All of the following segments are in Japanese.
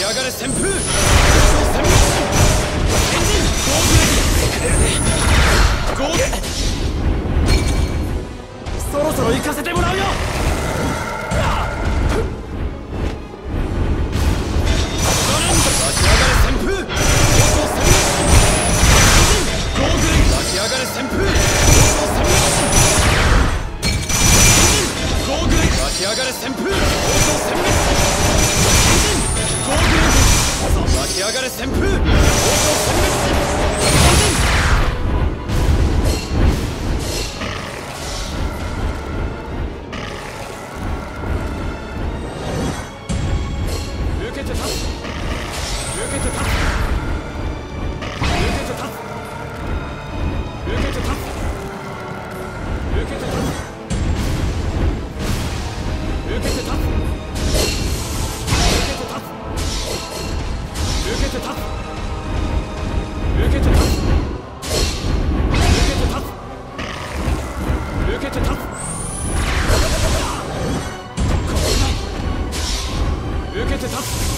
しやがれ旋風。ーそろそろ行かせてもらうよて立つ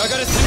I gotta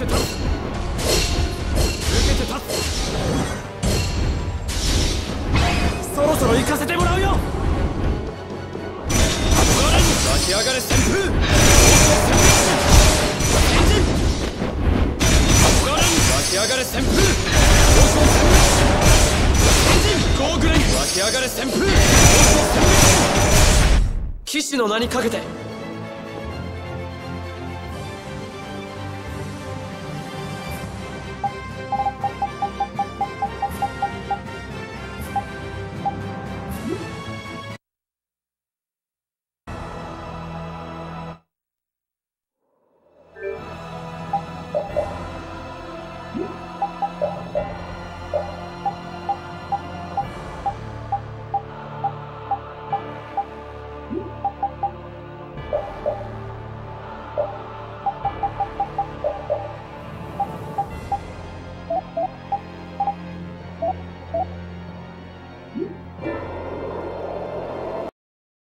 て立つ受けて立つそろそろ行かせてもらうよ湧き上がれ湧き上がれ旋風ゴき上がれ旋風騎士の名にかけて